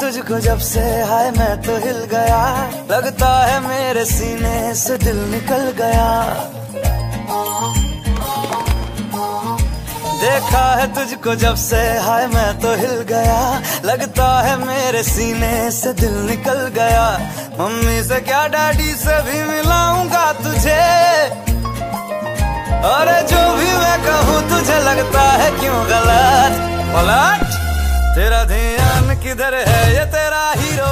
तुझको जब से, हाय मैं तो हिल गया। लगता है मेरे सीने से दिल निकल गया। देखा है तुझको जब से, हाय मैं तो हिल गया। लगता है मेरे सीने से दिल निकल गया। मम्मी से क्या डैडी से भी मिलाऊँगा तुझे? अरे जो भी मैं कहूँ, तुझे लगता है क्यों गलत? पलट तेरा ध्यान किधर है? ये तेरा हीरो